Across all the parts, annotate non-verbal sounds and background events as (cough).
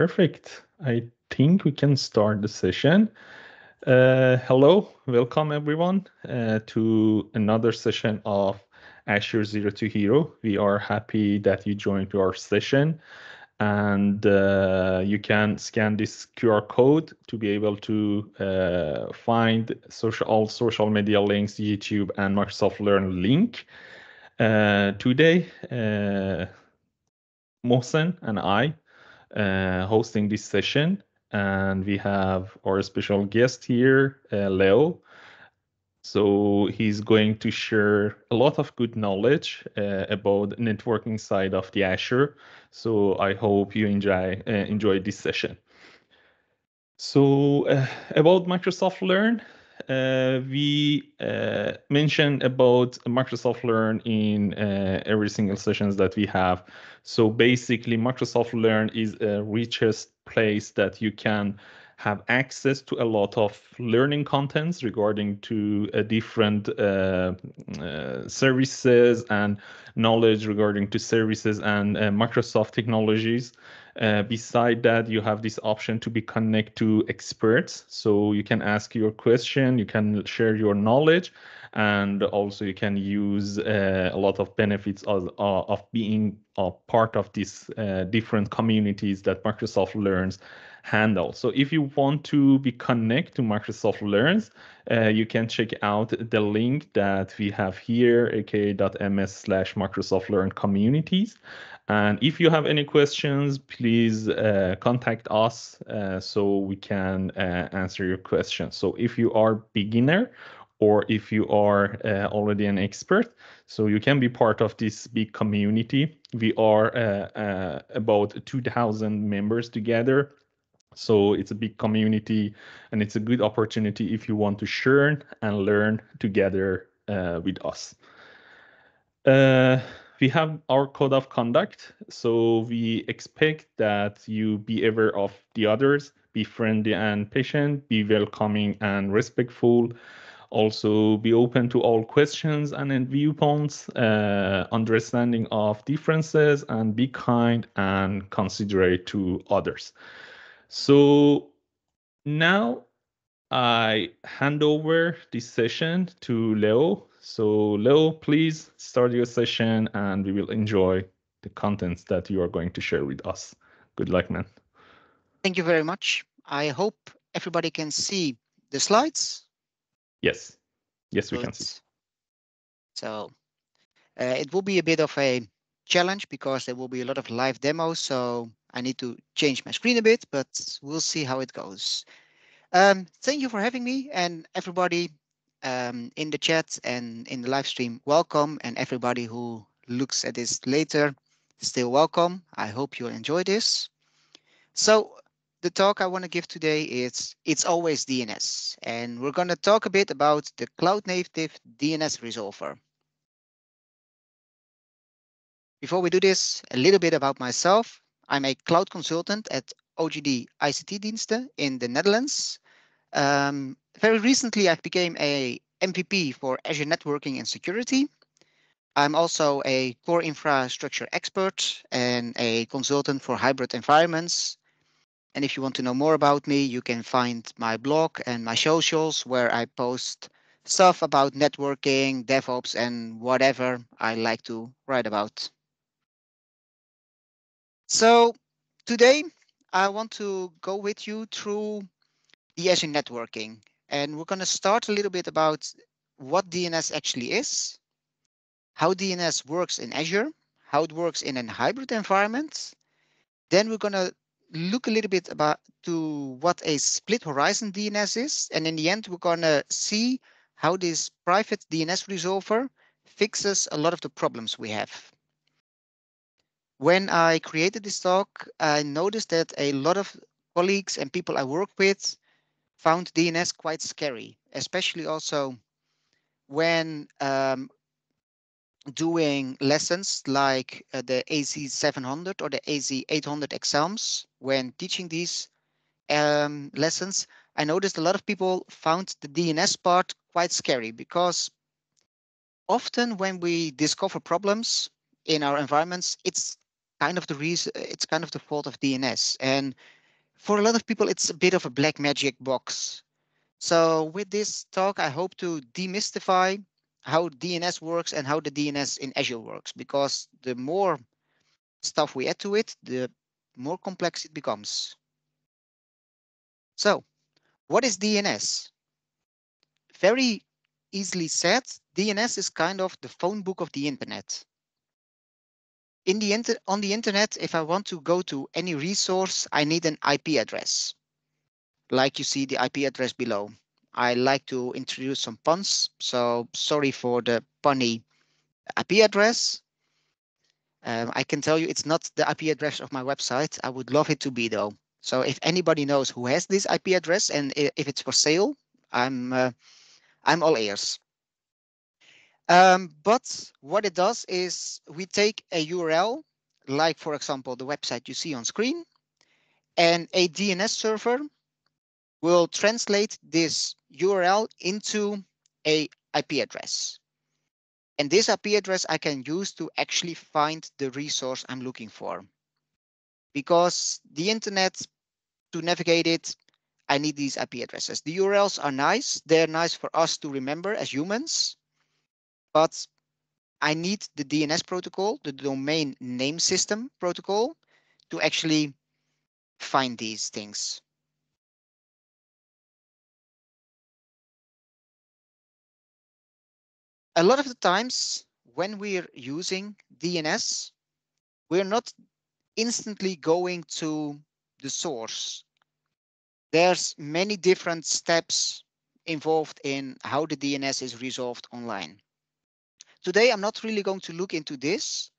Perfect. I think we can start the session. Uh, hello, welcome everyone uh, to another session of Azure Zero to Hero. We are happy that you joined our session and uh, you can scan this QR code to be able to uh, find social, all social media links, YouTube and Microsoft Learn link. Uh, today, uh, Mohsen and I uh, hosting this session. And we have our special guest here, uh, Leo. So he's going to share a lot of good knowledge uh, about the networking side of the Azure. So I hope you enjoy uh, enjoy this session. So uh, about Microsoft Learn, uh, we uh, mentioned about Microsoft Learn in uh, every single sessions that we have. So basically, Microsoft Learn is a richest place that you can have access to a lot of learning contents regarding to different uh, uh, services and knowledge regarding to services and uh, Microsoft technologies. Uh, beside that, you have this option to be connect to experts. So you can ask your question, you can share your knowledge, and also you can use uh, a lot of benefits of, uh, of being a part of these uh, different communities that Microsoft Learns handle. So if you want to be connect to Microsoft Learns, uh, you can check out the link that we have here, aka.ms slash Microsoft Learn communities. And if you have any questions, please uh, contact us uh, so we can uh, answer your questions. So if you are beginner or if you are uh, already an expert, so you can be part of this big community. We are uh, uh, about 2,000 members together. So it's a big community and it's a good opportunity if you want to share and learn together with us we have our code of conduct. So we expect that you be aware of the others, be friendly and patient, be welcoming and respectful. Also, be open to all questions and viewpoints, uh, understanding of differences, and be kind and considerate to others. So now I hand over this session to Leo so Leo, please start your session and we will enjoy the contents that you are going to share with us. Good luck, man. Thank you very much. I hope everybody can see the slides. Yes. Yes, we Good. can see. So uh, it will be a bit of a challenge because there will be a lot of live demos. So I need to change my screen a bit, but we'll see how it goes. Um, thank you for having me and everybody um, in the chat and in the live stream, welcome. And everybody who looks at this later, still welcome. I hope you enjoy this. So the talk I want to give today is It's Always DNS. And we're going to talk a bit about the cloud native DNS resolver. Before we do this, a little bit about myself. I'm a cloud consultant at OGD ICT Diensten in the Netherlands. Um, very recently, I became a MVP for Azure Networking and Security. I'm also a core infrastructure expert and a consultant for hybrid environments. And if you want to know more about me, you can find my blog and my socials where I post stuff about networking, DevOps, and whatever I like to write about. So today I want to go with you through Azure networking. And we're going to start a little bit about what DNS actually is, how DNS works in Azure, how it works in a hybrid environment. Then we're going to look a little bit about to what a split horizon DNS is. And in the end, we're going to see how this private DNS resolver fixes a lot of the problems we have. When I created this talk, I noticed that a lot of colleagues and people I work with found DNS quite scary, especially also when um, doing lessons like uh, the AZ700 or the AZ800 exams. When teaching these um, lessons, I noticed a lot of people found the DNS part quite scary because often when we discover problems in our environments, it's kind of the reason it's kind of the fault of DNS. And for a lot of people, it's a bit of a black magic box. So with this talk, I hope to demystify how DNS works and how the DNS in Azure works, because the more stuff we add to it, the more complex it becomes. So what is DNS? Very easily said, DNS is kind of the phone book of the internet. In the inter on the internet, if I want to go to any resource, I need an IP address. Like you see the IP address below. I like to introduce some puns, so sorry for the punny IP address. Um, I can tell you it's not the IP address of my website. I would love it to be though. So if anybody knows who has this IP address and if it's for sale, I'm uh, I'm all ears. Um, but what it does is we take a URL, like for example, the website you see on screen, and a DNS server will translate this URL into a IP address. And this IP address I can use to actually find the resource I'm looking for. Because the internet, to navigate it, I need these IP addresses. The URLs are nice. They're nice for us to remember as humans but I need the DNS protocol, the domain name system protocol, to actually find these things. A lot of the times when we're using DNS, we're not instantly going to the source. There's many different steps involved in how the DNS is resolved online. Today, I'm not really going to look into this.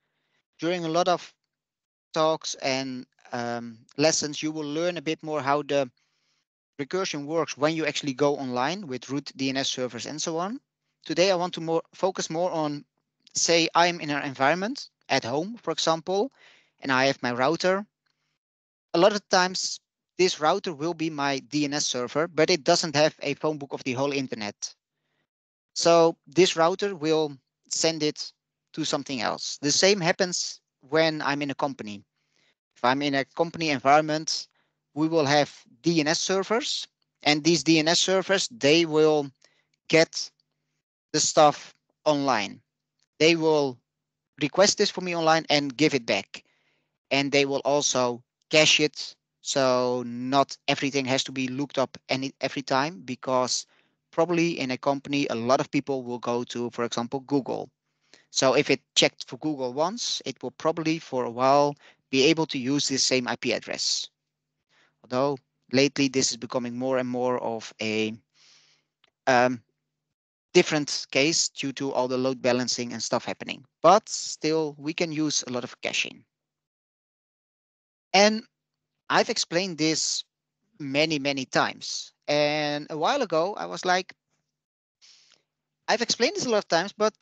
During a lot of talks and um, lessons, you will learn a bit more how the recursion works when you actually go online with root DNS servers and so on. Today, I want to more focus more on, say, I'm in an environment at home, for example, and I have my router. A lot of times, this router will be my DNS server, but it doesn't have a phone book of the whole internet. So this router will send it to something else. The same happens when I'm in a company. If I'm in a company environment, we will have DNS servers and these DNS servers, they will get the stuff online. They will request this for me online and give it back. And they will also cache it. So not everything has to be looked up any every time because probably in a company, a lot of people will go to, for example, Google. So if it checked for Google once, it will probably for a while be able to use this same IP address. Although lately this is becoming more and more of a um, different case due to all the load balancing and stuff happening. But still, we can use a lot of caching. And I've explained this many, many times. And a while ago, I was like, I've explained this a lot of times, but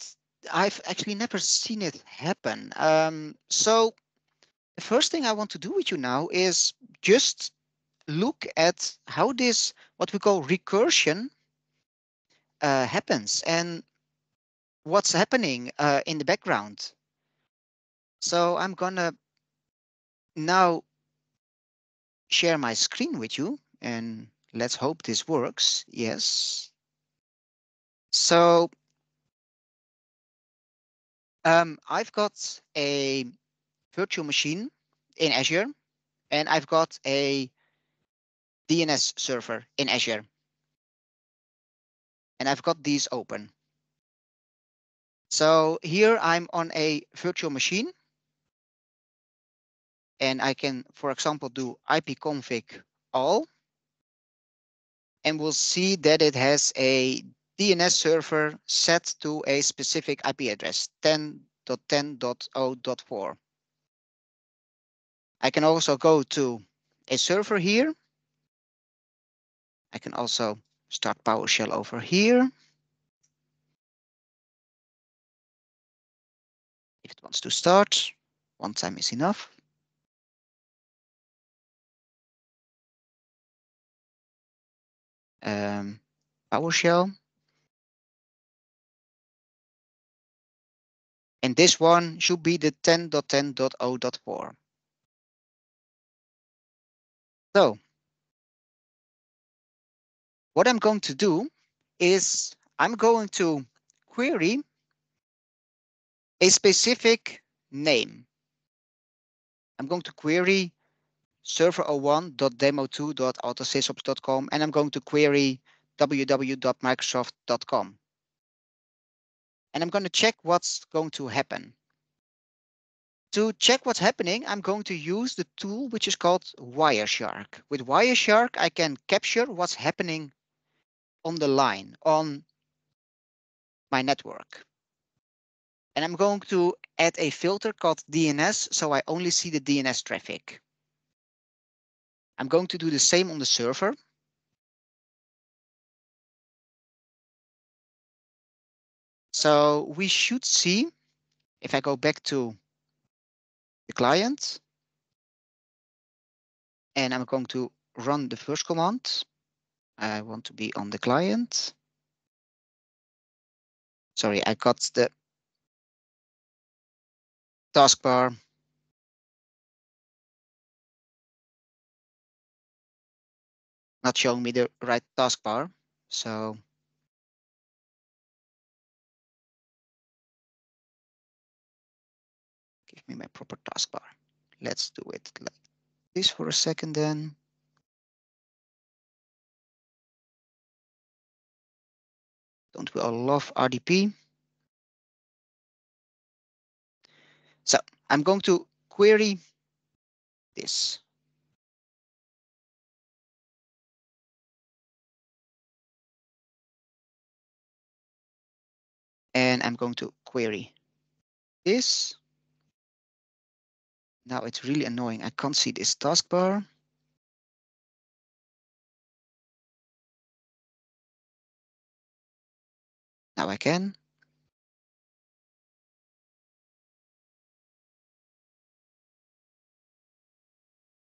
I've actually never seen it happen. Um, so the first thing I want to do with you now is just look at how this, what we call recursion, uh, happens and what's happening uh, in the background. So I'm gonna now share my screen with you and let's hope this works. Yes. So um, I've got a virtual machine in Azure and I've got a DNS server in Azure. And I've got these open. So here I'm on a virtual machine. And I can, for example, do ipconfig all and we'll see that it has a DNS server set to a specific IP address 10.10.0.4. I can also go to a server here. I can also start PowerShell over here. If it wants to start, one time is enough. Um, PowerShell. And this one should be the 10.10.0.4. So what I'm going to do is I'm going to query a specific name. I'm going to query server01.demo2.autosysops.com and I'm going to query www.microsoft.com. And I'm going to check what's going to happen. To check what's happening, I'm going to use the tool which is called Wireshark. With Wireshark, I can capture what's happening on the line on my network. And I'm going to add a filter called DNS, so I only see the DNS traffic. I'm going to do the same on the server. So we should see, if I go back to the client, and I'm going to run the first command. I want to be on the client. Sorry, I got the taskbar. Not showing me the right taskbar. So give me my proper taskbar. Let's do it like this for a second then. Don't we all love RDP? So I'm going to query this. And I'm going to query this. Now it's really annoying. I can't see this taskbar. Now I can.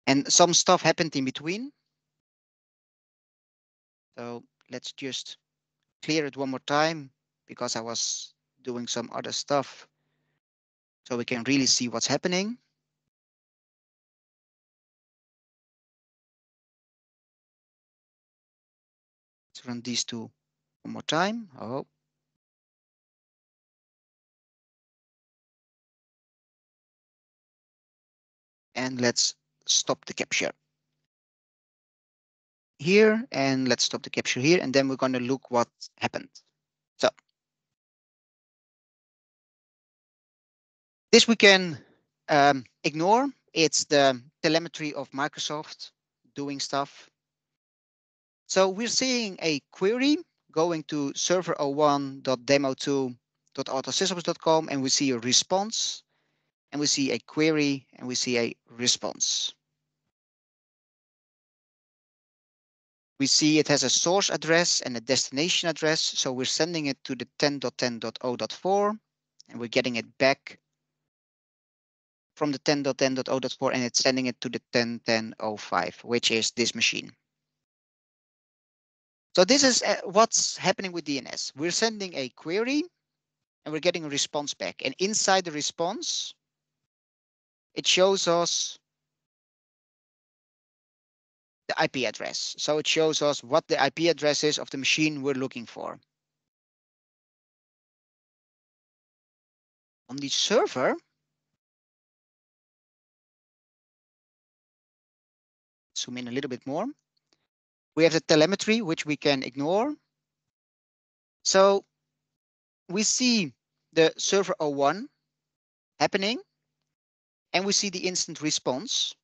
And some stuff happened in between. So let's just clear it one more time because I was doing some other stuff. So we can really see what's happening. Let's run these two one more time. Oh, and let's stop the capture here and let's stop the capture here and then we're going to look what happened. This we can um, ignore. It's the telemetry of Microsoft doing stuff. So we're seeing a query going to server01.demo2.autosysops.com and we see a response and we see a query and we see a response. We see it has a source address and a destination address. So we're sending it to the 10.10.0.4 and we're getting it back from the 10.10.0.4 and it's sending it to the 10.10.05, which is this machine. So this is uh, what's happening with DNS. We're sending a query and we're getting a response back. And inside the response, it shows us the IP address. So it shows us what the IP address is of the machine we're looking for. On the server, zoom in a little bit more. We have the telemetry, which we can ignore. So we see the server 01 happening and we see the instant response.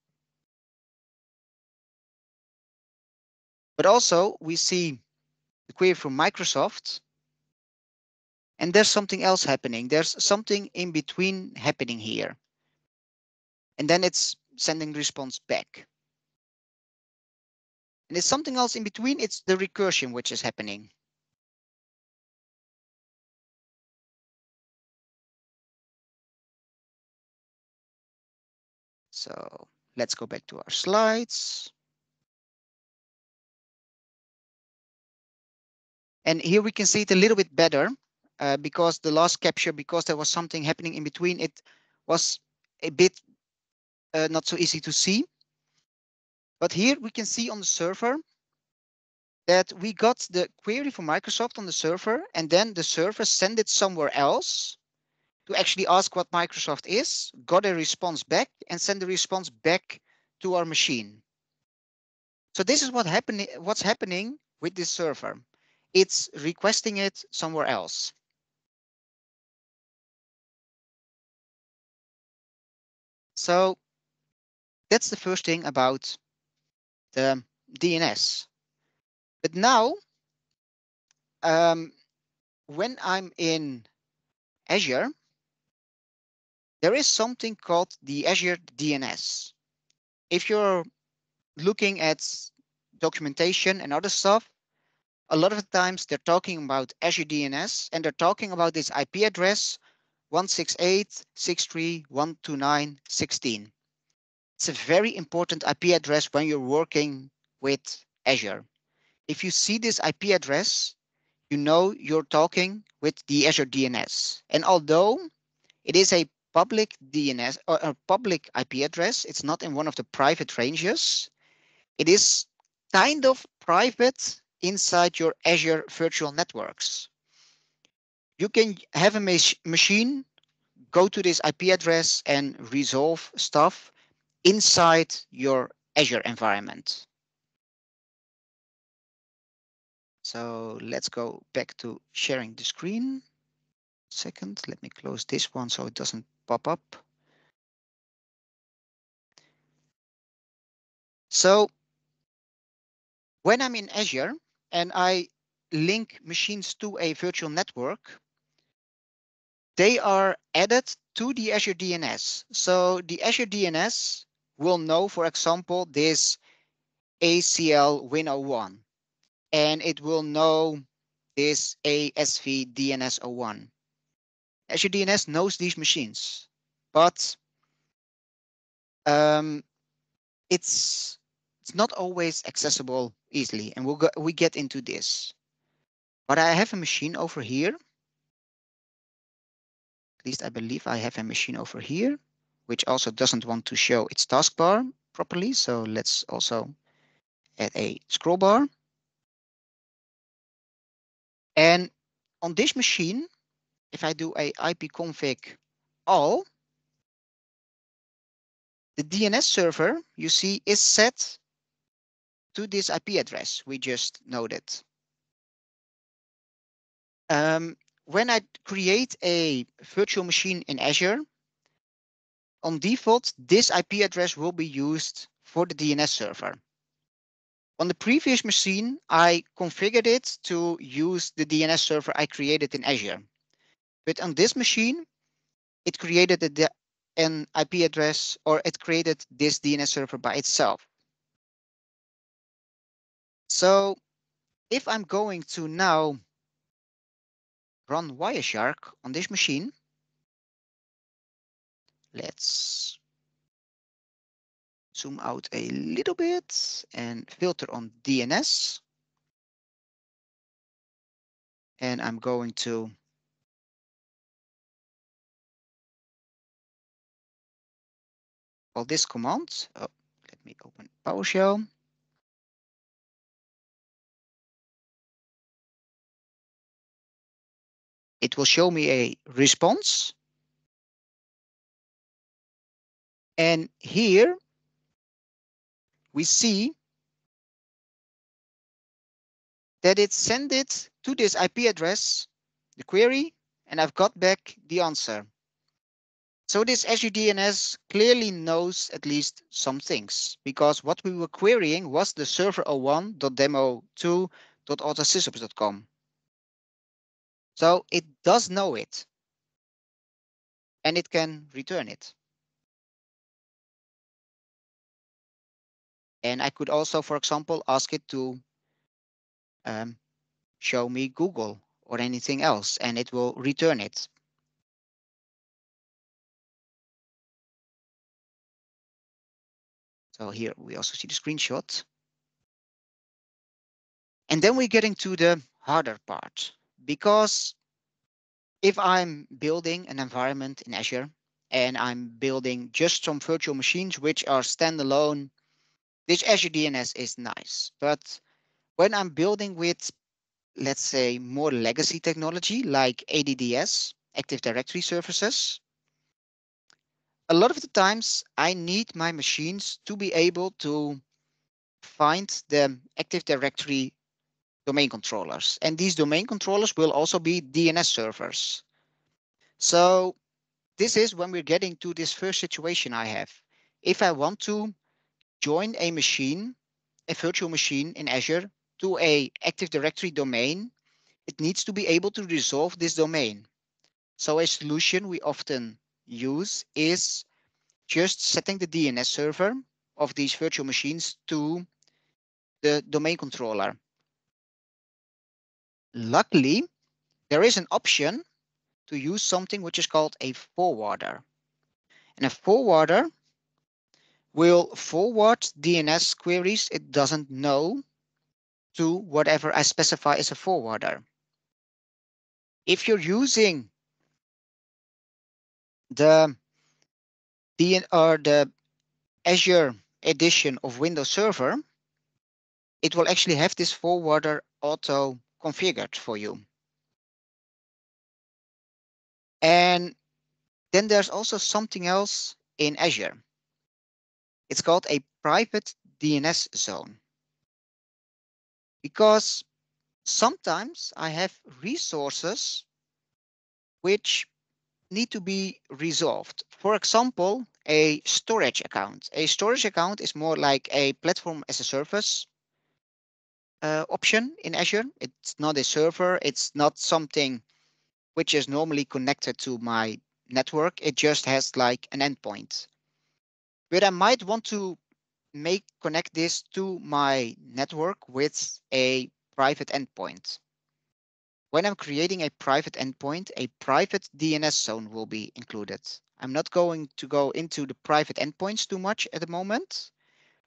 But also we see the query from Microsoft. And there's something else happening. There's something in between happening here. And then it's sending response back. And there's something else in between. It's the recursion which is happening. So let's go back to our slides. And here we can see it a little bit better. uh, because the last capture, because there was something happening in between, it was a bit uh, not so easy to see. But here we can see on the server that we got the query from Microsoft on the server, and then the server sent it somewhere else to actually ask what Microsoft is, got a response back, and send the response back to our machine. So this is what happening. What's happening with this server? It's requesting it somewhere else. So that's the first thing about the DNS. But now, um, when I'm in Azure, there is something called the Azure DNS. If you're looking at documentation and other stuff, a lot of times they're talking about Azure DNS and they're talking about this IP address 168.63.129.16. It's a very important IP address when you're working with Azure. If you see this IP address, you know you're talking with the Azure DNS. And although it is a public DNS or a public IP address, it's not in one of the private ranges. It is kind of private inside your Azure virtual networks. You can have a mach machine, go to this IP address and resolve stuff inside your Azure environment. So let's go back to sharing the screen. Second, let me close this one so it doesn't pop up. So when I'm in Azure and I link machines to a virtual network, they are added to the Azure DNS. So the Azure DNS will know, for example, this ACL Win01, and it will know this ASV DNS01. Azure DNS knows these machines, but um, it's it's not always accessible easily, and we'll go, we get into this. But I have a machine over here. At least I believe I have a machine over here, which also doesn't want to show its taskbar properly. So let's also add a scroll bar. And on this machine, if I do a ipconfig all, the DNS server you see is set to this IP address we just noted. Um, when I create a virtual machine in Azure, on default, this IP address will be used for the DNS server. On the previous machine, I configured it to use the DNS server I created in Azure. But on this machine, it created a, an IP address or it created this DNS server by itself. So if I'm going to now run Wireshark on this machine, let's zoom out a little bit and filter on DNS. And I'm going to call this command. Oh, let me open PowerShell. It will show me a response. And here we see that it sent it to this IP address, the query, and I've got back the answer. So this Azure DNS clearly knows at least some things because what we were querying was the server 01.demo2.autosysops.com. So it does know it and it can return it. And I could also, for example, ask it to um, show me Google or anything else, and it will return it. So here we also see the screenshot. And then we're getting to the harder part because if I'm building an environment in Azure and I'm building just some virtual machines which are standalone, this Azure DNS is nice. But when I'm building with, let's say, more legacy technology like ADDS, Active Directory services, a lot of the times I need my machines to be able to find the Active Directory domain controllers. And these domain controllers will also be DNS servers. So this is when we're getting to this first situation I have. If I want to join a machine, a virtual machine in Azure to a Active Directory domain, it needs to be able to resolve this domain. So a solution we often use is just setting the DNS server of these virtual machines to the domain controller. Luckily, there is an option to use something which is called a forwarder. And a forwarder will forward DNS queries it doesn't know to whatever I specify as a forwarder. If you're using the DN or the Azure edition of Windows Server, it will actually have this forwarder auto configured for you. And then there's also something else in Azure. It's called a private DNS zone. Because sometimes I have resources which need to be resolved. For example, a storage account. A storage account is more like a platform as a service uh, option in Azure. It's not a server. It's not something which is normally connected to my network. It just has like an endpoint. But I might want to make connect this to my network with a private endpoint. When I'm creating a private endpoint, a private DNS zone will be included. I'm not going to go into the private endpoints too much at the moment.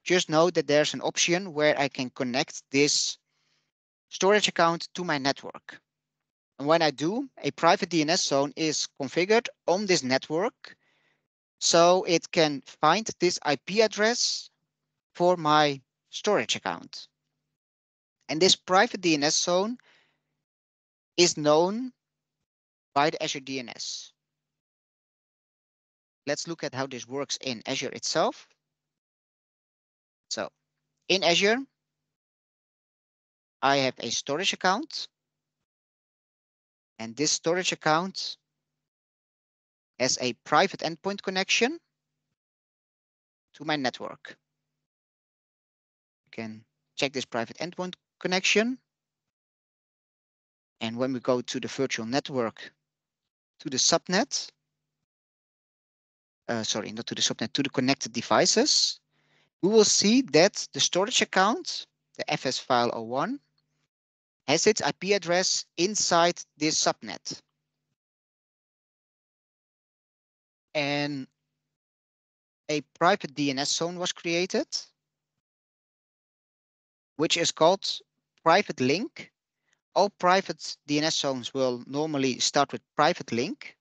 Just know that there's an option where I can connect this storage account to my network. And when I do, a private DNS zone is configured on this network. So it can find this IP address for my storage account. And this private DNS zone is known by the Azure DNS. Let's look at how this works in Azure itself. So in Azure, I have a storage account and this storage account has a private endpoint connection to my network. You can check this private endpoint connection. And when we go to the virtual network, to the subnet, uh, sorry, not to the subnet, to the connected devices, we will see that the storage account, the FS file 01, has its IP address inside this subnet. And a private DNS zone was created, which is called private link. All private DNS zones will normally start with private link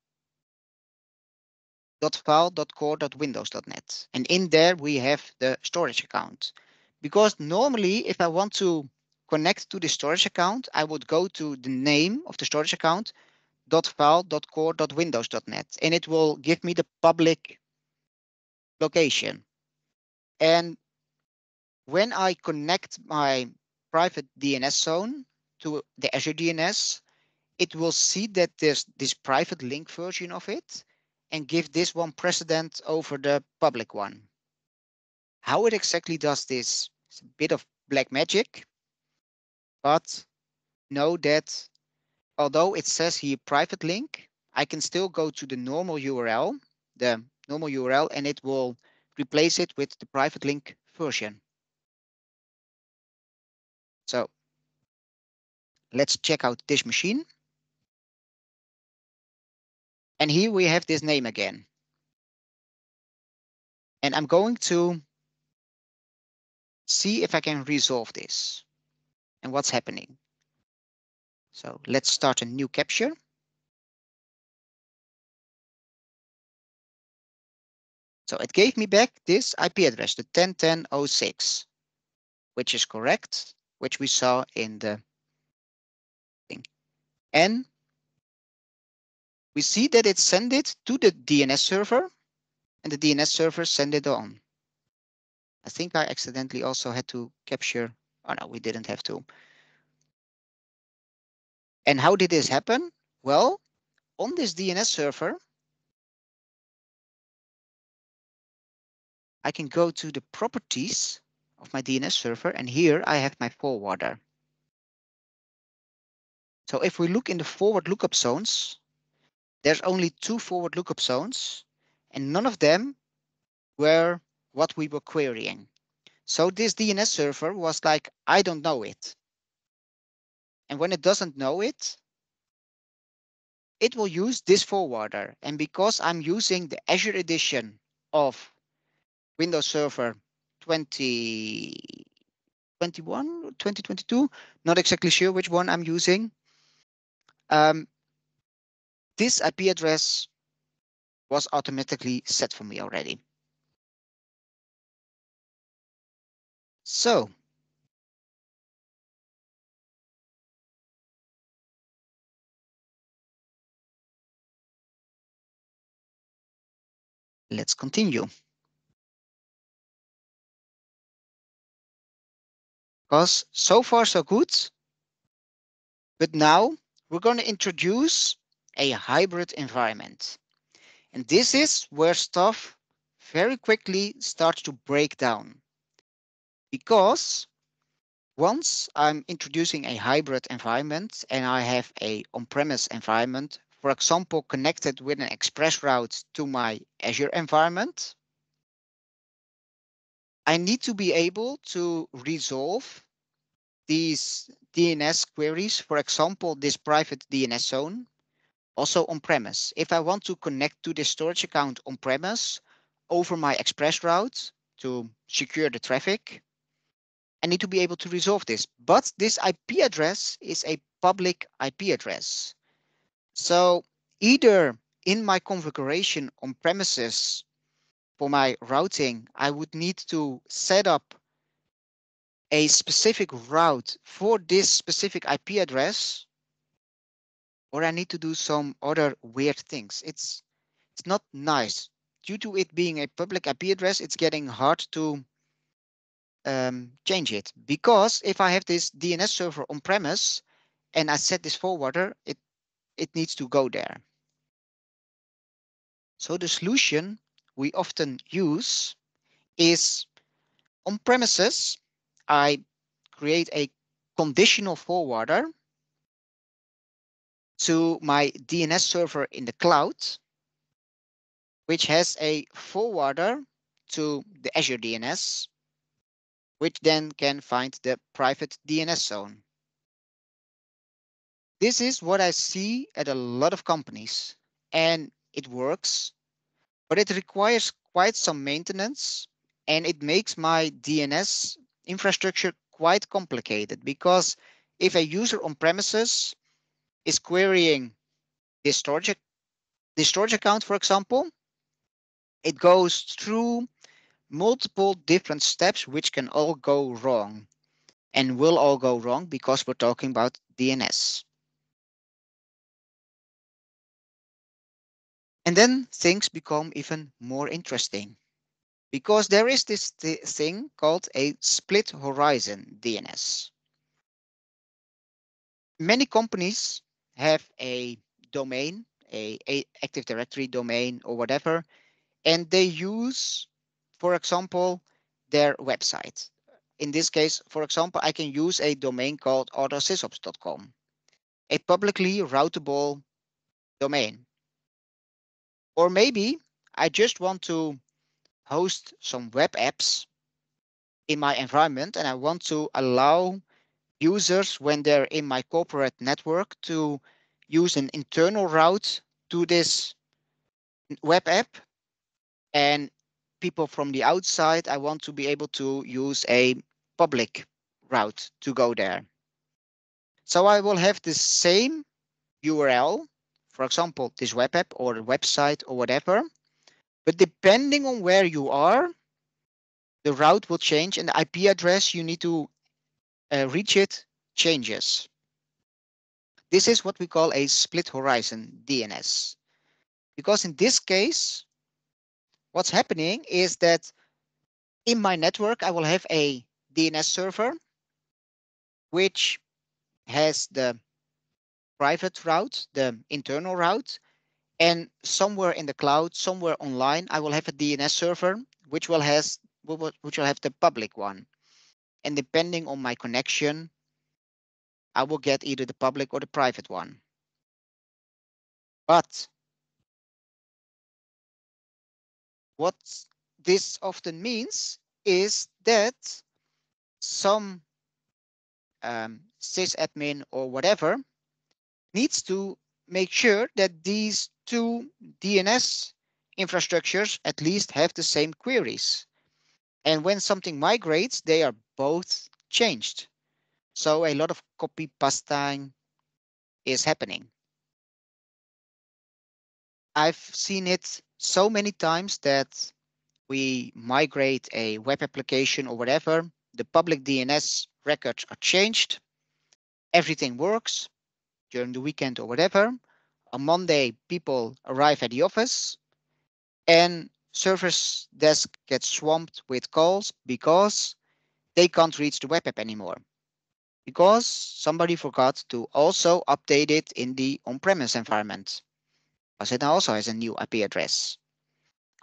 .file.core.windows.net. And in there we have the storage account. Because normally if I want to connect to the storage account, I would go to the name of the storage account .file.core.windows.net and it will give me the public location. And when I connect my private DNS zone to the Azure DNS, it will see that there's this private link version of it and give this one precedent over the public one. How it exactly does this is a bit of black magic, but know that although it says here private link, I can still go to the normal URL, the normal URL, and it will replace it with the private link version. So let's check out this machine. And here we have this name again. And I'm going to see if I can resolve this and what's happening. So let's start a new capture. So it gave me back this IP address, the 101006, which is correct, which we saw in the thing. And we see that it sent it to the DNS server and the DNS server send it on. I think I accidentally also had to capture. Oh no, we didn't have to. And how did this happen? Well, on this DNS server, I can go to the properties of my DNS server, and here I have my forwarder. So if we look in the forward lookup zones, there's only two forward lookup zones, and none of them were what we were querying. So this DNS server was like, I don't know it. And when it doesn't know it, it will use this forwarder. And because I'm using the Azure edition of Windows Server 2021, 2022, not exactly sure which one I'm using. Um, this IP address was automatically set for me already. So let's continue. Because so far so good. But now we're going to introduce a hybrid environment. And this is where stuff very quickly starts to break down. Because once I'm introducing a hybrid environment and I have a on-premise environment, for example, connected with an express route to my Azure environment, I need to be able to resolve these DNS queries, for example, this private DNS zone, also on premise. If I want to connect to the storage account on premise over my express route to secure the traffic, I need to be able to resolve this. But this IP address is a public IP address. So either in my configuration on premises for my routing, I would need to set up a specific route for this specific IP address, or I need to do some other weird things. It's it's not nice. Due to it being a public IP address, it's getting hard to um, change it because if I have this DNS server on premise and I set this forwarder, it it needs to go there. So the solution we often use is on premises, I create a conditional forwarder to my DNS server in the cloud, which has a forwarder to the Azure DNS, which then can find the private DNS zone. This is what I see at a lot of companies and it works, but it requires quite some maintenance and it makes my DNS infrastructure quite complicated because if a user on premises is querying the storage, storage account, for example, it goes through multiple different steps which can all go wrong and will all go wrong because we're talking about DNS. And then things become even more interesting because there is this th thing called a split horizon DNS. Many companies have a domain, a, a Active Directory domain or whatever, and they use, for example, their website. In this case, for example, I can use a domain called autosysops.com, a publicly routable domain. Or maybe I just want to host some web apps in my environment and I want to allow users when they're in my corporate network to use an internal route to this web app and people from the outside, I want to be able to use a public route to go there. So I will have the same URL for example, this web app or website or whatever, But depending on where you are, the route will change and the IP address you need to uh, reach it changes. This is what we call a split horizon DNS. Because in this case, what's happening is that in my network, I will have a DNS server, which has the private route, the internal route, and somewhere in the cloud, somewhere online, I will have a DNS server, which will has which will have the public one. And depending on my connection, I will get either the public or the private one. But what this often means is that some um, sysadmin or whatever needs to make sure that these two DNS infrastructures at least have the same queries. And when something migrates, they are both changed. So a lot of copy pasting is happening. I've seen it so many times that we migrate a web application or whatever, the public DNS records are changed, everything works during the weekend or whatever. On Monday, people arrive at the office and service desk gets swamped with calls because they can't reach the web app anymore because somebody forgot to also update it in the on-premise environment because it also has a new IP address.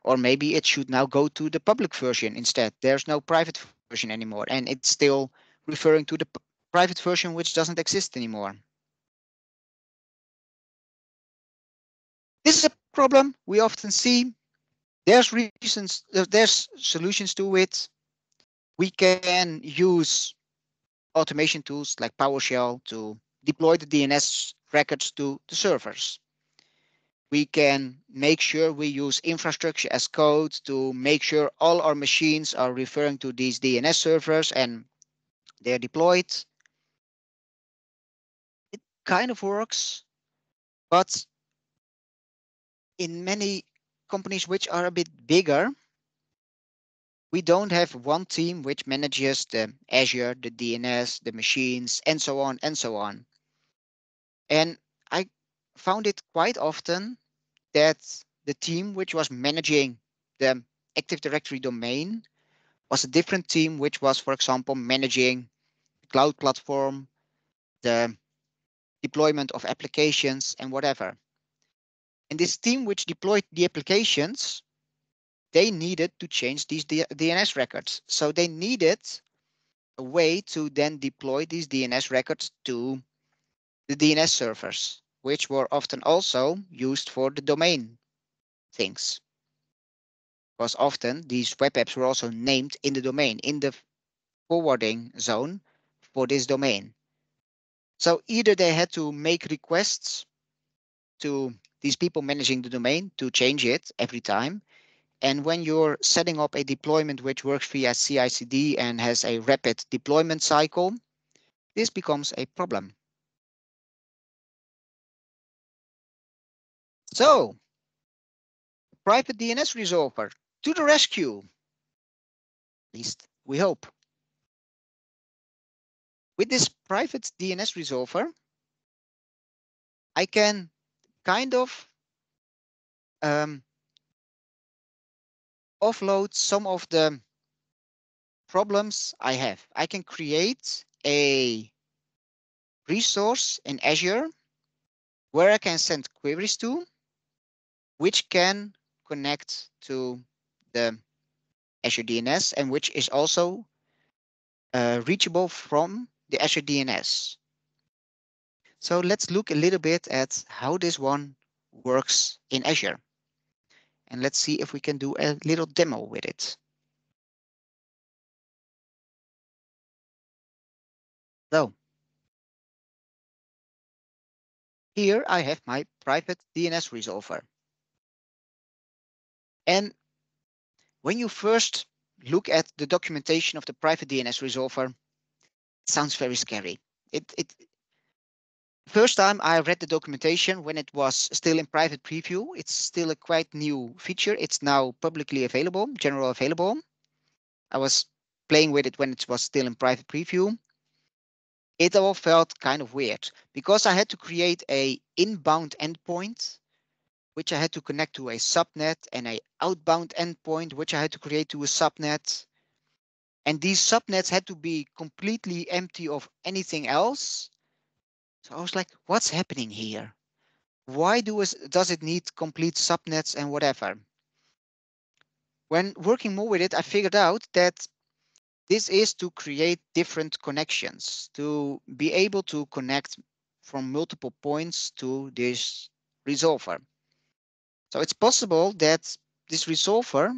Or maybe it should now go to the public version instead. There's no private version anymore, and it's still referring to the private version which doesn't exist anymore. This is a problem we often see. There's reasons, uh, there's solutions to it. We can use automation tools like PowerShell to deploy the DNS records to the servers. We can make sure we use infrastructure as code to make sure all our machines are referring to these DNS servers and they're deployed. It kind of works, but in many companies which are a bit bigger, we don't have one team which manages the Azure, the DNS, the machines, and so on and so on. And I found it quite often that the team which was managing the Active Directory domain was a different team which was, for example, managing the cloud platform, the deployment of applications and whatever. And this team which deployed the applications they needed to change these DNS records. So they needed a way to then deploy these DNS records to the DNS servers, which were often also used for the domain things. Because often these web apps were also named in the domain, in the forwarding zone for this domain. So either they had to make requests to these people managing the domain to change it every time, and when you're setting up a deployment which works via CI/CD and has a rapid deployment cycle, this becomes a problem. So, private DNS resolver to the rescue. At least we hope. With this private DNS resolver, I can kind of um, offload some of the problems I have. I can create a resource in Azure where I can send queries to, which can connect to the Azure DNS and which is also uh, reachable from the Azure DNS. So let's look a little bit at how this one works in Azure. And let's see if we can do a little demo with it. So here I have my private DNS resolver. And when you first look at the documentation of the private DNS resolver, it sounds very scary. It, it, First time I read the documentation when it was still in private preview. It's still a quite new feature. It's now publicly available, general available. I was playing with it when it was still in private preview. It all felt kind of weird because I had to create a inbound endpoint, which I had to connect to a subnet and a outbound endpoint, which I had to create to a subnet. And these subnets had to be completely empty of anything else so I was like, what's happening here? Why do us, does it need complete subnets and whatever? When working more with it, I figured out that this is to create different connections, to be able to connect from multiple points to this resolver. So it's possible that this resolver,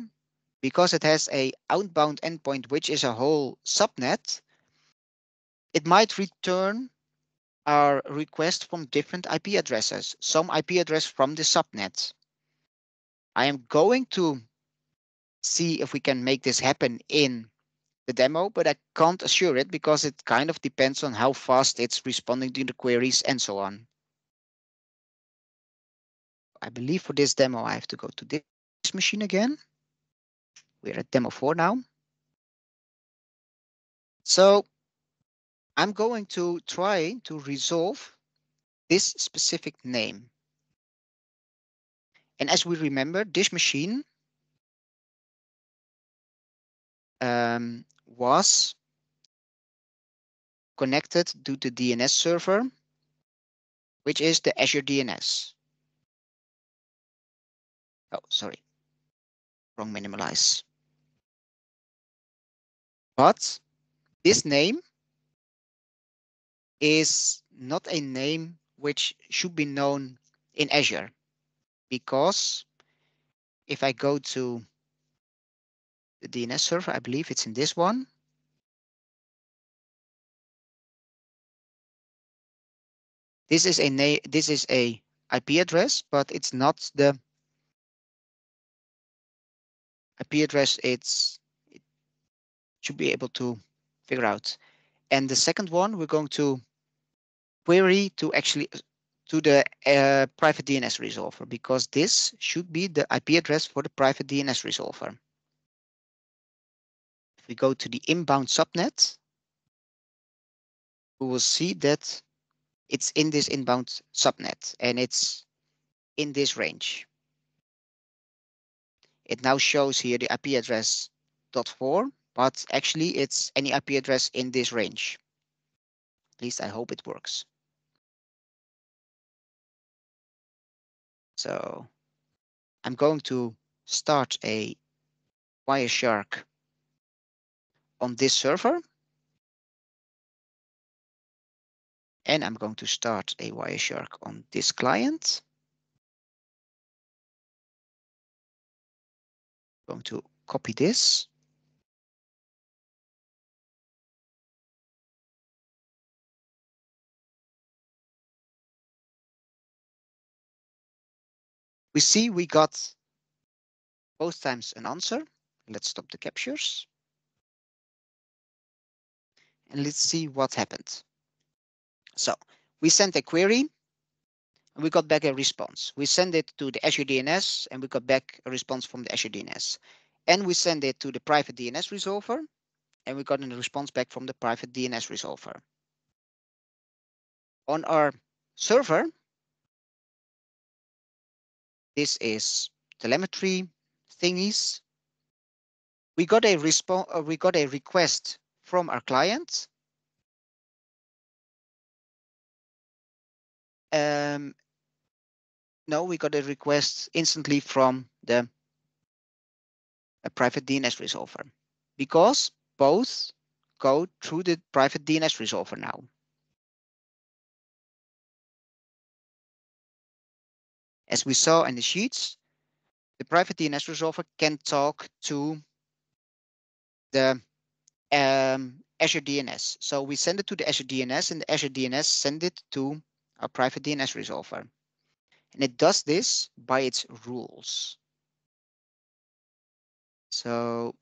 because it has a outbound endpoint, which is a whole subnet, it might return are requests from different IP addresses, some IP address from the subnet. I am going to see if we can make this happen in the demo, but I can't assure it because it kind of depends on how fast it's responding to the queries and so on. I believe for this demo, I have to go to this machine again. We're at demo four now. So I'm going to try to resolve this specific name. And as we remember, this machine um, was connected to the DNS server, which is the Azure DNS. Oh, sorry, wrong minimalize. But this name is not a name which should be known in Azure because if I go to the DNS server, I believe it's in this one. This is a name. This is a IP address, but it's not the IP address. It's it should be able to figure out. And the second one, we're going to query to actually to the uh, private DNS resolver because this should be the IP address for the private DNS resolver. If we go to the inbound subnet, we will see that it's in this inbound subnet and it's in this range. It now shows here the IP address dot four, but actually it's any IP address in this range. At least I hope it works. So I'm going to start a Wireshark on this server. And I'm going to start a Wireshark on this client. I'm going to copy this. We see we got both times an answer. Let's stop the captures. And let's see what happened. So we sent a query and we got back a response. We send it to the Azure DNS and we got back a response from the Azure DNS. And we send it to the private DNS resolver and we got a response back from the private DNS resolver. On our server, this is telemetry thingies. We got a response. Uh, we got a request from our client. Um, no, we got a request instantly from the private DNS resolver because both go through the private DNS resolver now. As we saw in the sheets, the private DNS resolver can talk to the um, Azure DNS. So we send it to the Azure DNS and the Azure DNS send it to our private DNS resolver. And it does this by its rules. So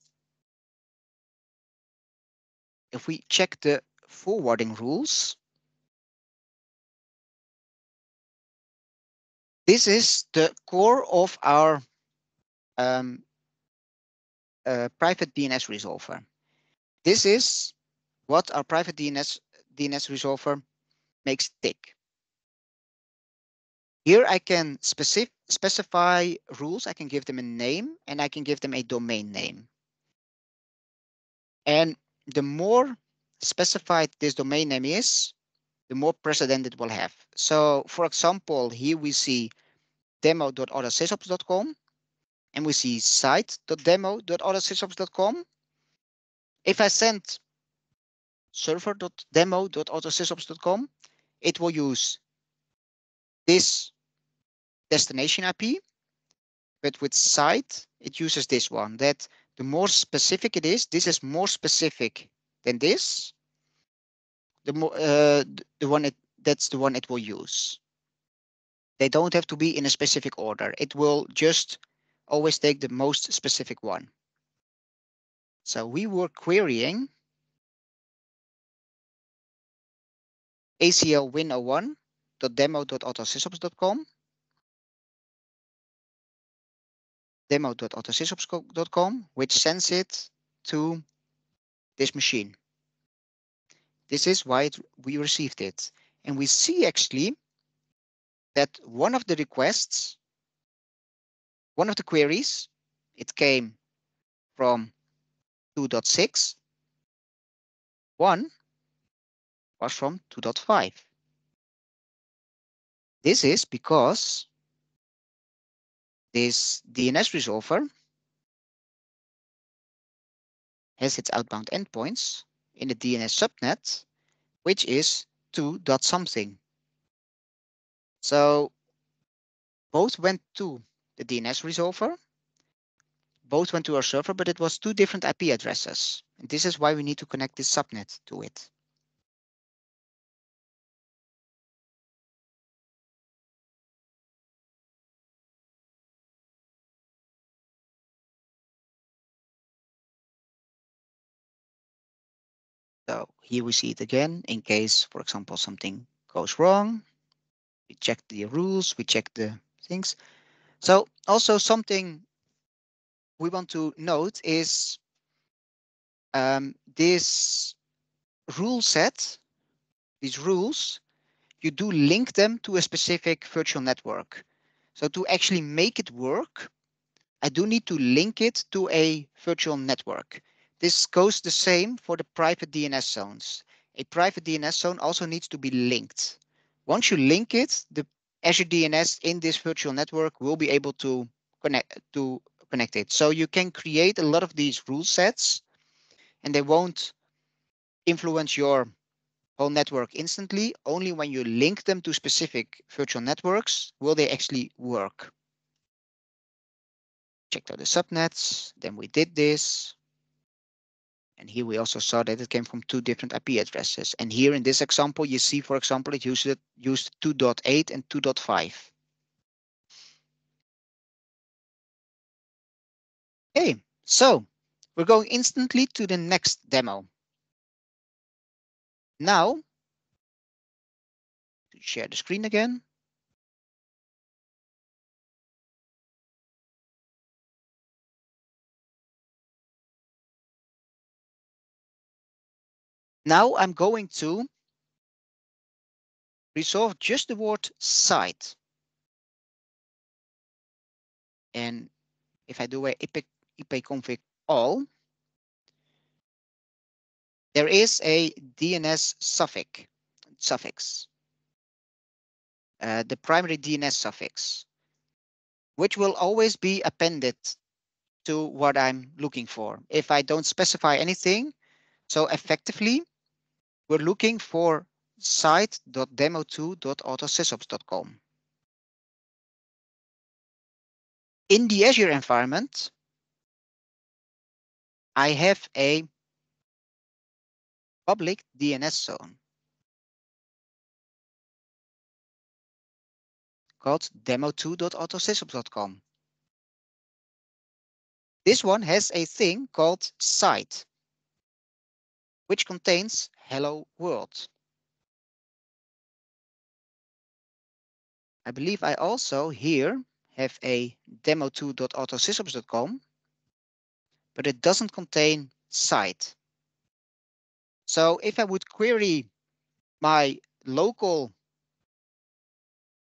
if we check the forwarding rules, this is the core of our um, uh, private DNS resolver. This is what our private DNS DNS resolver makes tick. Here I can specific, specify rules. I can give them a name and I can give them a domain name. And the more specified this domain name is, the more precedent it will have. So for example, here we see demo.autosysops.com and we see site.demo.autosysops.com. If I send server.demo.autosysops.com, it will use this destination IP, but with site, it uses this one. That the more specific it is, this is more specific than this. The uh, the one it, that's the one it will use. They don't have to be in a specific order. It will just always take the most specific one. So we were querying ACL win01.demo.autosysops.com demo.autosysops.com, which sends it to this machine. This is why it, we received it. And we see actually that one of the requests, one of the queries, it came from 2.6. One was from 2.5. This is because this DNS resolver has its outbound endpoints in the DNS subnet, which is 2 dot something. So both went to the DNS resolver, both went to our server, but it was two different IP addresses. And this is why we need to connect this subnet to it. Here we see it again in case, for example, something goes wrong. We check the rules, we check the things. So also something we want to note is um, this rule set, these rules, you do link them to a specific virtual network. So to actually make it work, I do need to link it to a virtual network. This goes the same for the private DNS zones. A private DNS zone also needs to be linked. Once you link it, the Azure DNS in this virtual network will be able to connect to connect it. So you can create a lot of these rule sets and they won't influence your whole network instantly. Only when you link them to specific virtual networks will they actually work. Checked out the subnets, then we did this. And here we also saw that it came from two different IP addresses. And here in this example, you see, for example, it used, used 2.8 and 2.5. Okay, so we're going instantly to the next demo. Now, share the screen again. Now I'm going to resolve just the word site. And if I do a IP, ipconfig all, there is a DNS suffix, suffix, uh, the primary DNS suffix, which will always be appended to what I'm looking for. If I don't specify anything, so effectively, we're looking for site.demo2.autosysops.com. In the Azure environment, I have a public DNS zone called demo2.autosysops.com. This one has a thing called site, which contains hello world. I believe I also here have a demo2.autosysops.com, but it doesn't contain site. So if I would query my local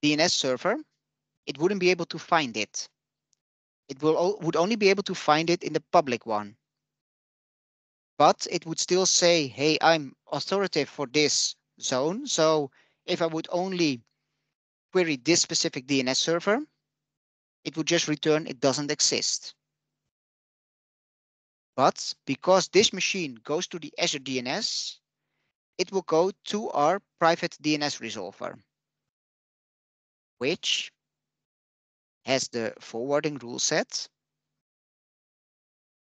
DNS server, it wouldn't be able to find it. It will would only be able to find it in the public one. But it would still say, hey, I'm authoritative for this zone. So if I would only query this specific DNS server, it would just return it doesn't exist. But because this machine goes to the Azure DNS, it will go to our private DNS resolver, which has the forwarding rule set,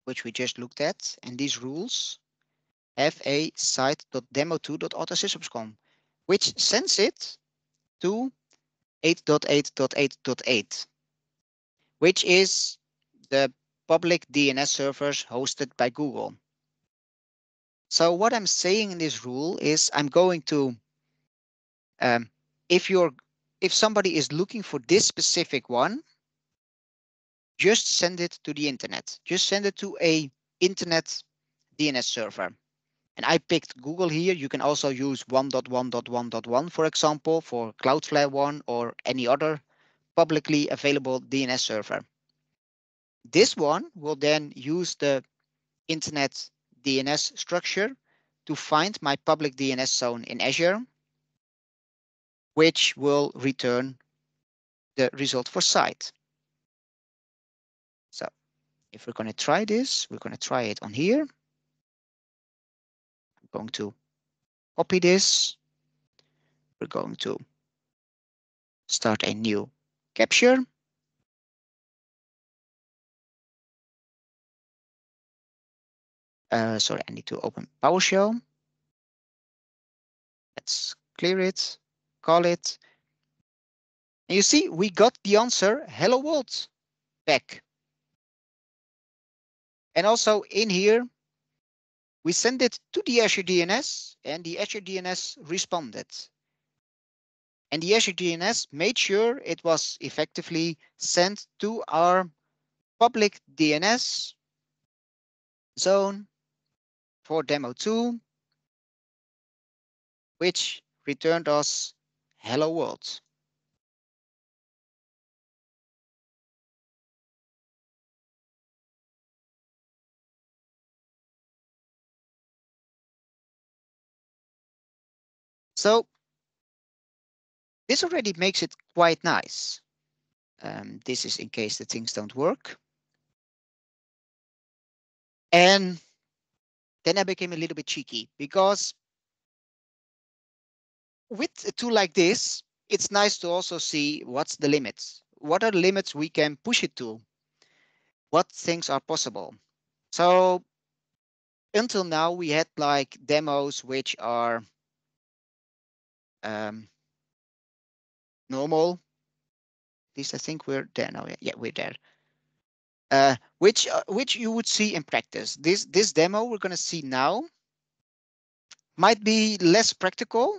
which we just looked at. And these rules have a site.demo2.autosysops.com, which sends it to 8.8.8.8, which is the public DNS servers hosted by Google. So what I'm saying in this rule is I'm going to, um, if you're, if somebody is looking for this specific one, just send it to the internet. Just send it to a internet DNS server. And I picked Google here. You can also use 1.1.1.1, for example, for Cloudflare one or any other publicly available DNS server. This one will then use the internet DNS structure to find my public DNS zone in Azure, which will return the result for site. So if we're going to try this, we're going to try it on here. I'm going to copy this. We're going to start a new capture. Uh, sorry, I need to open PowerShell. Let's clear it, call it. And you see, we got the answer, hello world, back. And also in here, we send it to the Azure DNS and the Azure DNS responded. And the Azure DNS made sure it was effectively sent to our public DNS zone for demo two, which returned us hello world. So this already makes it quite nice. Um, this is in case the things don't work. And then I became a little bit cheeky because with a tool like this, it's nice to also see what's the limits. What are the limits we can push it to? What things are possible? So until now, we had like demos which are um, normal. Least I think we're there now. Yeah, we're there. Uh, which uh, which you would see in practice. This this demo we're going to see now might be less practical,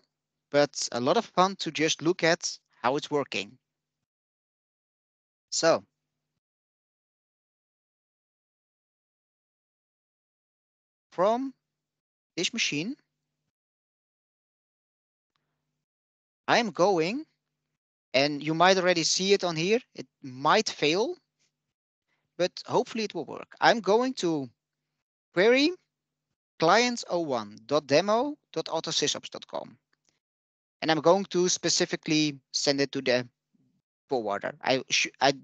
but a lot of fun to just look at how it's working. So from this machine, I am going, and you might already see it on here. It might fail, but hopefully it will work. I'm going to query clients01.demo.autosysops.com. And I'm going to specifically send it to the forwarder. I, I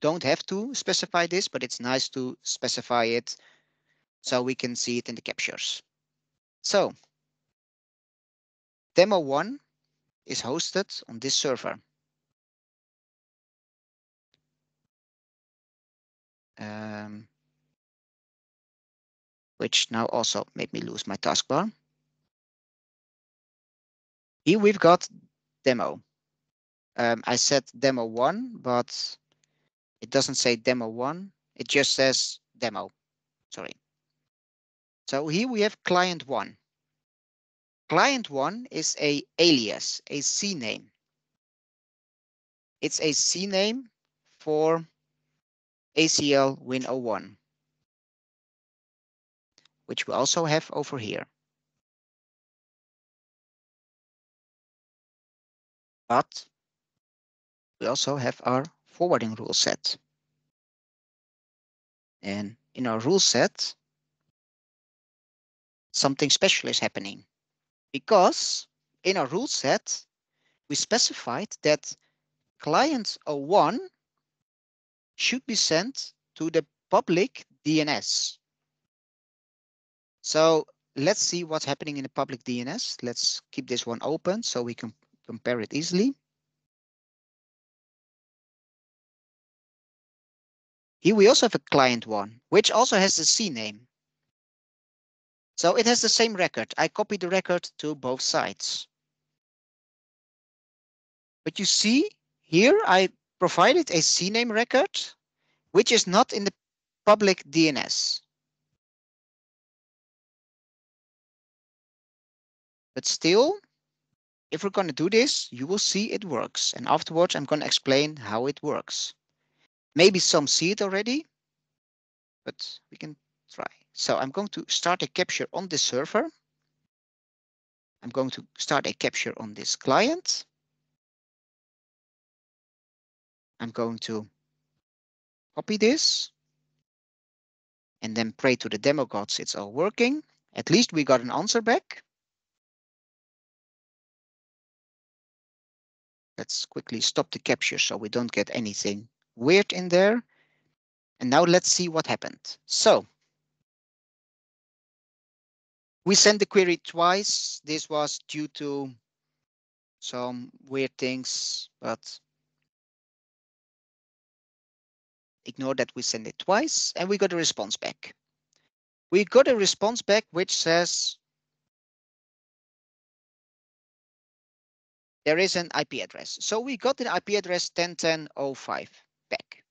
don't have to specify this, but it's nice to specify it so we can see it in the captures. So demo one is hosted on this server. Um, which now also made me lose my taskbar. Here we've got demo. Um, I said demo one, but it doesn't say demo one. It just says demo. Sorry. So here we have client one. Client one is a alias, a CNAME. it's a CNAME for ACL Win01, which we also have over here. But we also have our forwarding rule set. And in our rule set, something special is happening because in our rule set, we specified that client 01 should be sent to the public DNS. So let's see what's happening in the public DNS. Let's keep this one open so we can compare it easily. Here we also have a client one, which also has the CNAME. So it has the same record. I copy the record to both sides. But you see here, I provided a CNAME record, which is not in the public DNS. But still, if we're going to do this, you will see it works. And afterwards, I'm going to explain how it works. Maybe some see it already, but we can try. So I'm going to start a capture on this server. I'm going to start a capture on this client. I'm going to copy this and then pray to the demo gods it's all working. At least we got an answer back. Let's quickly stop the capture so we don't get anything weird in there. And now let's see what happened. So we sent the query twice. This was due to some weird things, but ignore that we sent it twice and we got a response back. We got a response back which says there is an IP address. So we got an IP address 1010.05 back.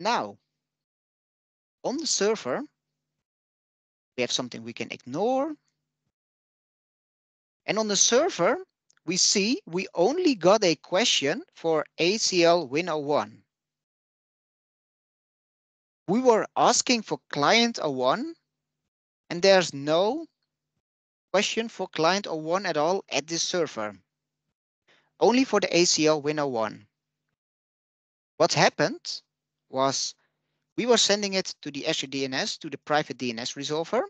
Now, on the server, we have something we can ignore. And on the server, we see we only got a question for ACL Win01. We were asking for client 01 and there's no question for client 01 at all at this server. Only for the ACL Win01. What happened was we were sending it to the Azure DNS, to the private DNS resolver.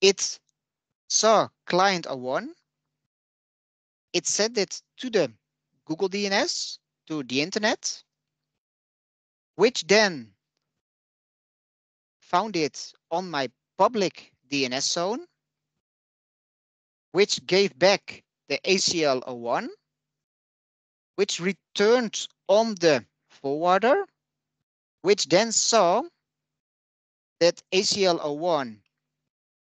It saw client 01 it sent it to the Google DNS, to the internet, which then found it on my public DNS zone, which gave back the ACL01, which returned on the forwarder, which then saw that ACL01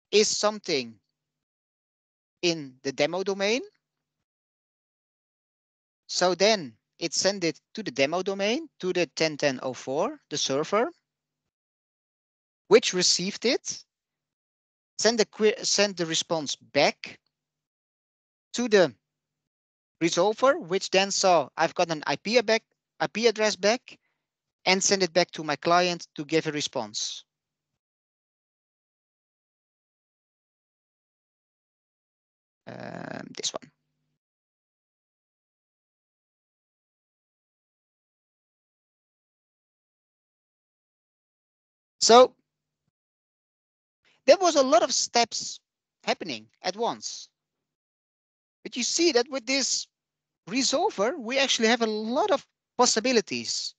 is something in the demo domain. So then it sent it to the demo domain, to the 101004, the server, which received it, send the, send the response back to the resolver, which then saw I've got an IP, back, IP address back and send it back to my client to give a response. Um, this one. So there was a lot of steps happening at once. But you see that with this resolver, we actually have a lot of possibilities.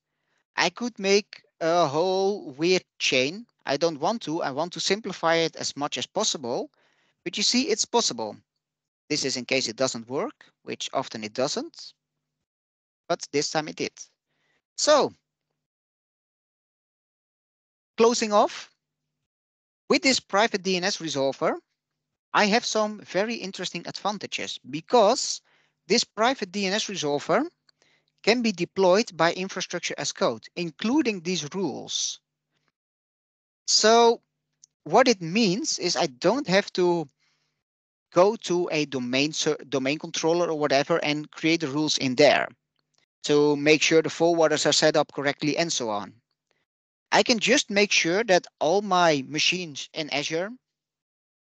I could make a whole weird chain. I don't want to. I want to simplify it as much as possible. But you see, it's possible. This is in case it doesn't work, which often it doesn't. But this time it did. So Closing off, with this private DNS resolver, I have some very interesting advantages because this private DNS resolver can be deployed by infrastructure as code, including these rules. So what it means is I don't have to go to a domain domain controller or whatever and create the rules in there to make sure the forwarders are set up correctly and so on. I can just make sure that all my machines in Azure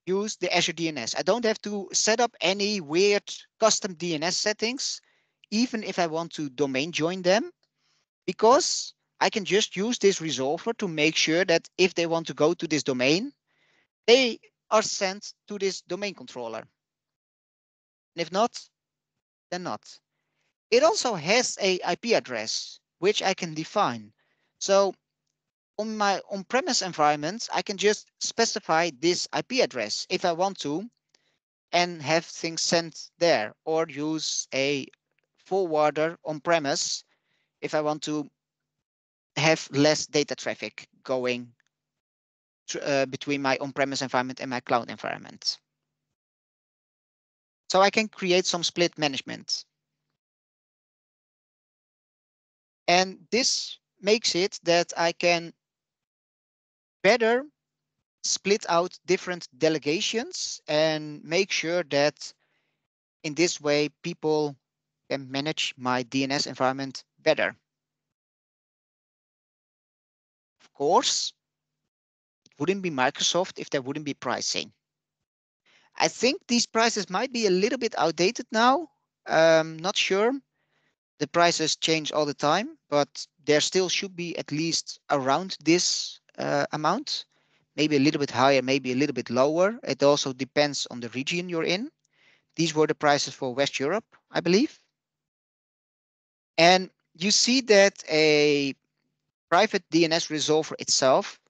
use the Azure DNS. I don't have to set up any weird custom DNS settings, even if I want to domain join them, because I can just use this resolver to make sure that if they want to go to this domain, they are sent to this domain controller. And if not, then not. It also has a IP address, which I can define. So on my on-premise environment, I can just specify this IP address if I want to and have things sent there or use a forwarder on-premise if I want to have less data traffic going uh, between my on-premise environment and my cloud environment. So I can create some split management. And this makes it that I can better split out different delegations and make sure that in this way people can manage my DNS environment better. Of course, it wouldn't be Microsoft if there wouldn't be pricing. I think these prices might be a little bit outdated now. Um, not sure. The prices change all the time, but there still should be at least around this uh, amount, maybe a little bit higher, maybe a little bit lower. It also depends on the region you're in. These were the prices for West Europe, I believe. And you see that a private DNS resolver itself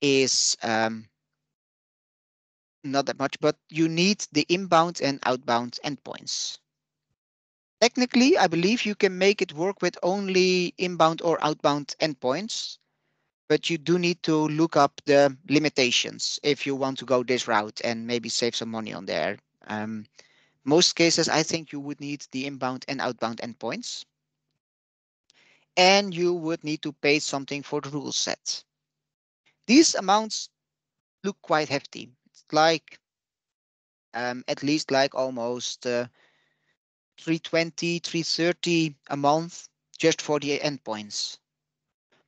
is um, not that much, but you need the inbound and outbound endpoints. Technically, I believe you can make it work with only inbound or outbound endpoints but you do need to look up the limitations if you want to go this route and maybe save some money on there. Um, most cases, I think you would need the inbound and outbound endpoints. And you would need to pay something for the rule set. These amounts look quite hefty. It's like um, at least like almost uh, 320, 330 a month just for the endpoints.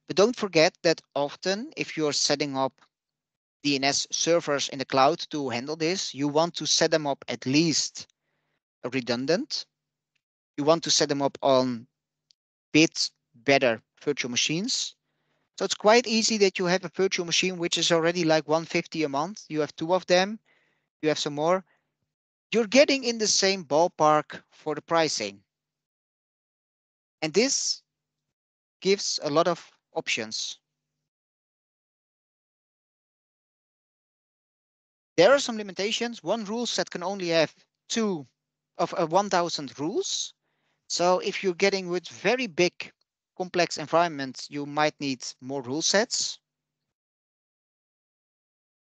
But don't forget that often if you're setting up DNS servers in the cloud to handle this, you want to set them up at least redundant. You want to set them up on bit better virtual machines. So it's quite easy that you have a virtual machine which is already like 150 a month. You have two of them. You have some more. You're getting in the same ballpark for the pricing. And this gives a lot of options. There are some limitations. One rule set can only have two of uh, 1000 rules. So if you're getting with very big complex environments, you might need more rule sets.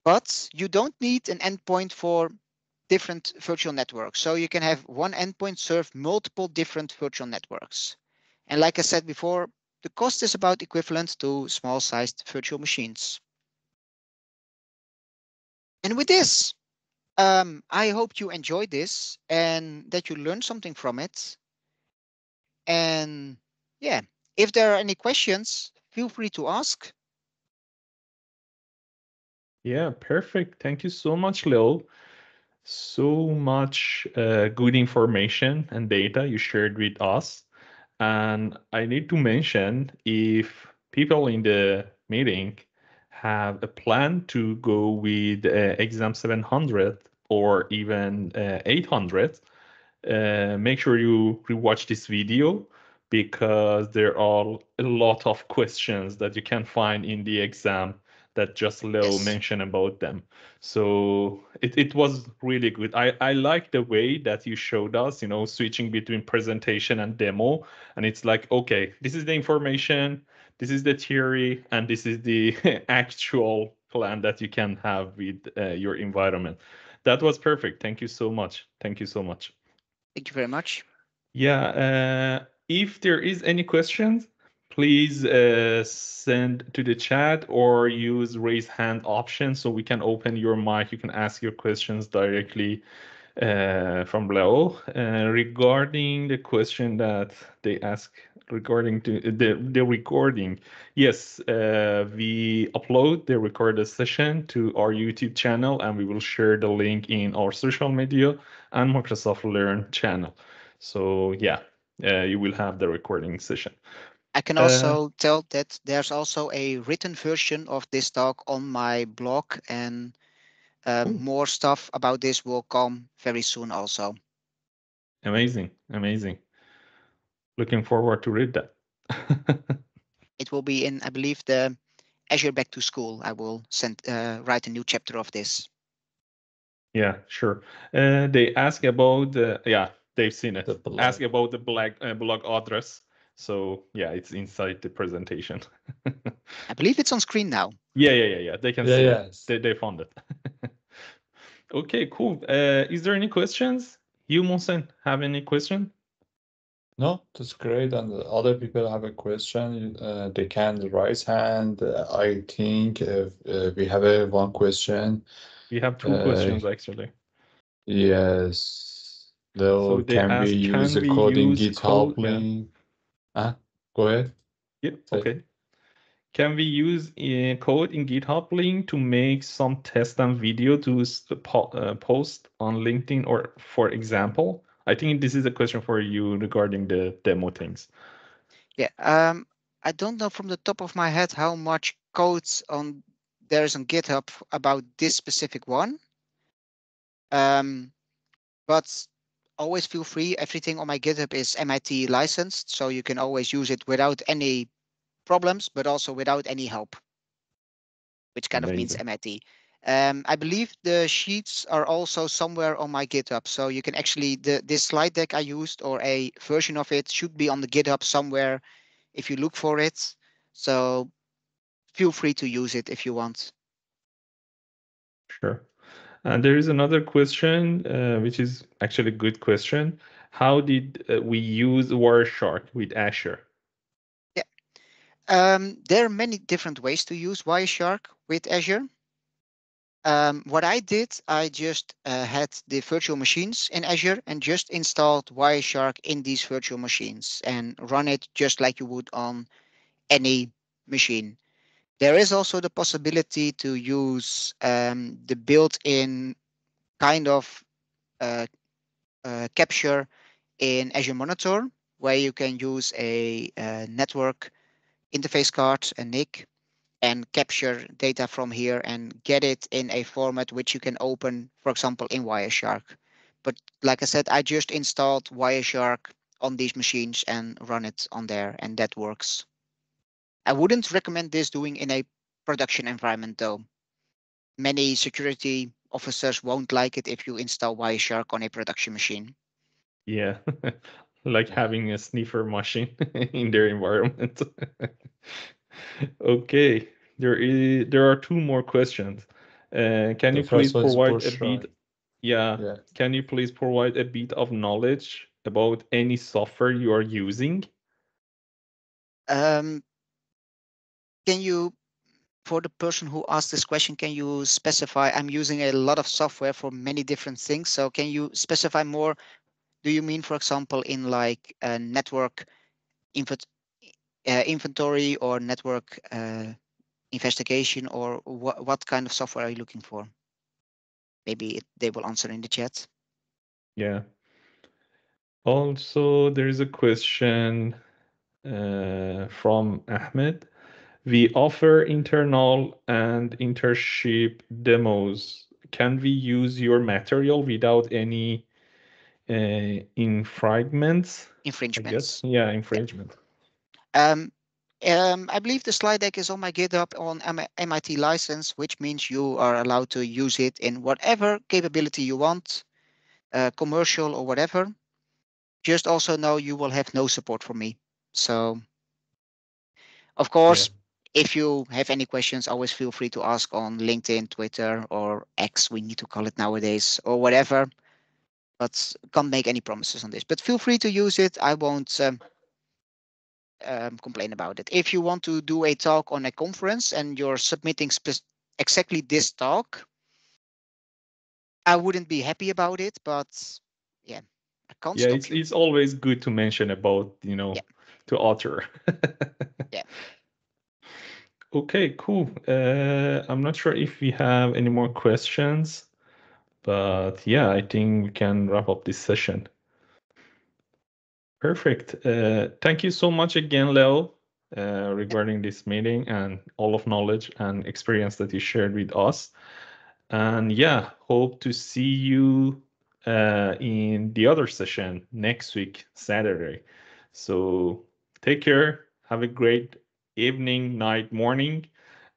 But you don't need an endpoint for different virtual networks. So you can have one endpoint serve multiple different virtual networks. And like I said before, the cost is about equivalent to small-sized virtual machines. And with this, um, I hope you enjoyed this and that you learned something from it. And yeah, if there are any questions, feel free to ask. Yeah, perfect. Thank you so much, Leo. So much uh, good information and data you shared with us. And I need to mention if people in the meeting have a plan to go with uh, exam 700 or even uh, 800, uh, make sure you rewatch this video because there are a lot of questions that you can find in the exam that just Leo yes. mentioned about them. So it, it was really good. I, I like the way that you showed us, you know, switching between presentation and demo. And it's like, okay, this is the information, this is the theory, and this is the (laughs) actual plan that you can have with uh, your environment. That was perfect. Thank you so much. Thank you so much. Thank you very much. Yeah. Uh, if there is any questions, please uh, send to the chat or use raise hand option so we can open your mic. You can ask your questions directly uh, from below. Uh, regarding the question that they ask regarding to the, the recording, yes, uh, we upload the recorded session to our YouTube channel and we will share the link in our social media and Microsoft Learn channel. So yeah, uh, you will have the recording session. I can also uh, tell that there's also a written version of this talk on my blog and um, more stuff about this will come very soon also. Amazing, amazing. Looking forward to read that. (laughs) it will be in, I believe, the Azure Back to School. I will send uh, write a new chapter of this. Yeah, sure. Uh, they ask about, uh, yeah, they've seen it. Ask about the blog, uh, blog address. So yeah, it's inside the presentation. I believe it's on screen now. Yeah, yeah, yeah, yeah. They can yeah, see yes. it. They, they found it. (laughs) okay, cool. Uh, is there any questions? You, Mohsen, have any question? No, that's great. And other people have a question, uh, they can raise hand. Uh, I think uh, uh, we have a one question. We have two questions actually. Yes. Though, so can ask, we use can a coding GitHub code? link? Ah, go ahead. Yeah, okay. Can we use a code in GitHub link to make some test and video to uh, post on LinkedIn or for example? I think this is a question for you regarding the demo things. Yeah, um, I don't know from the top of my head how much codes on there is on GitHub about this specific one. Um, but always feel free. Everything on my GitHub is MIT licensed, so you can always use it without any problems, but also without any help, which kind Amazing. of means MIT. Um, I believe the sheets are also somewhere on my GitHub, so you can actually the this slide deck I used or a version of it should be on the GitHub somewhere if you look for it. So feel free to use it if you want. Sure. And there is another question, uh, which is actually a good question. How did uh, we use Wireshark with Azure? Yeah, um, there are many different ways to use Wireshark with Azure. Um, what I did, I just uh, had the virtual machines in Azure and just installed Wireshark in these virtual machines and run it just like you would on any machine. There is also the possibility to use um, the built-in kind of uh, uh, capture in Azure Monitor, where you can use a, a network interface card, a NIC, and capture data from here and get it in a format which you can open, for example, in Wireshark. But like I said, I just installed Wireshark on these machines and run it on there, and that works. I wouldn't recommend this doing in a production environment though. Many security officers won't like it if you install Wireshark on a production machine. Yeah, (laughs) like having a sniffer machine (laughs) in their environment. (laughs) okay, there is there are two more questions. Uh, can the you please provide a bit? Yeah, yeah, can you please provide a bit of knowledge about any software you are using? Um, can you, for the person who asked this question, can you specify, I'm using a lot of software for many different things. So can you specify more? Do you mean, for example, in like a network uh, inventory or network uh, investigation or what, what kind of software are you looking for? Maybe it, they will answer in the chat. Yeah. Also, there is a question uh, from Ahmed. We offer internal and internship demos. Can we use your material without any uh, infringements? Infringements. Yeah, infringement. Yeah. Um, um, I believe the slide deck is on my GitHub on MIT license, which means you are allowed to use it in whatever capability you want, uh, commercial or whatever. Just also know you will have no support from me. So, of course, if you have any questions, always feel free to ask on LinkedIn, Twitter, or X, we need to call it nowadays, or whatever. But can't make any promises on this. But feel free to use it. I won't um, um, complain about it. If you want to do a talk on a conference and you're submitting exactly this talk, I wouldn't be happy about it, but yeah, I can't yeah, it's, you. it's always good to mention about, you know, yeah. to author. (laughs) yeah. Okay, cool. Uh, I'm not sure if we have any more questions, but yeah, I think we can wrap up this session. Perfect. Uh, thank you so much again, Leo, uh, regarding this meeting and all of knowledge and experience that you shared with us. And yeah, hope to see you uh, in the other session next week, Saturday. So take care. Have a great evening, night, morning.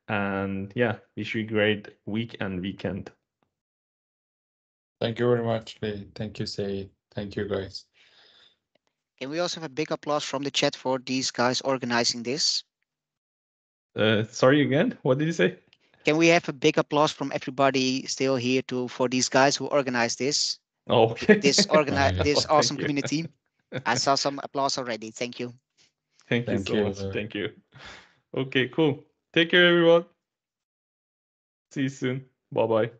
And yeah, wish you a great week and weekend. Thank you very much, Lee. Thank you, Say. Thank you, guys. Can we also have a big applause from the chat for these guys organizing this? Uh, sorry again. What did you say? Can we have a big applause from everybody still here to for these guys who organized this? Oh, okay. This (laughs) organize this oh, awesome community. I saw some applause already. Thank you. Thank, Thank you so you. much. Thank you. Okay, cool. Take care, everyone. See you soon. Bye bye.